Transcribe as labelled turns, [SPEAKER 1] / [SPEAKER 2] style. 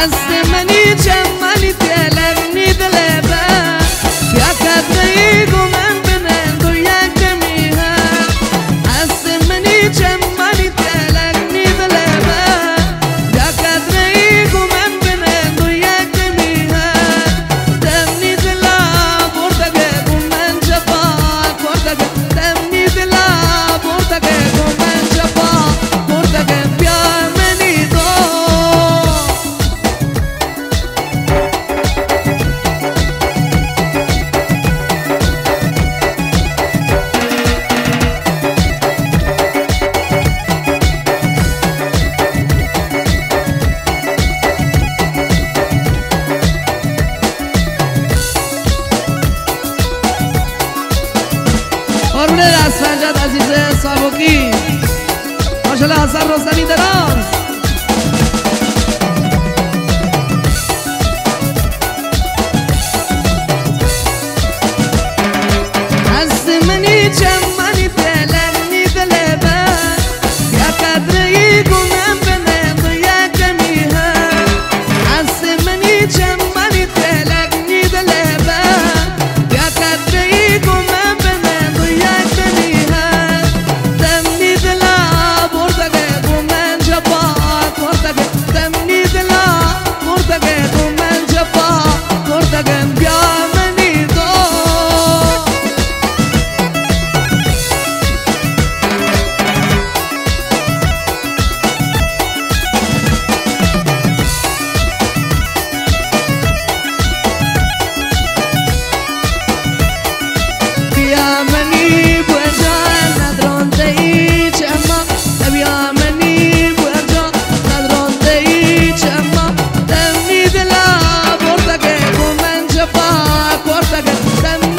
[SPEAKER 1] از من جمالی دل Plaza Rosalita 2 변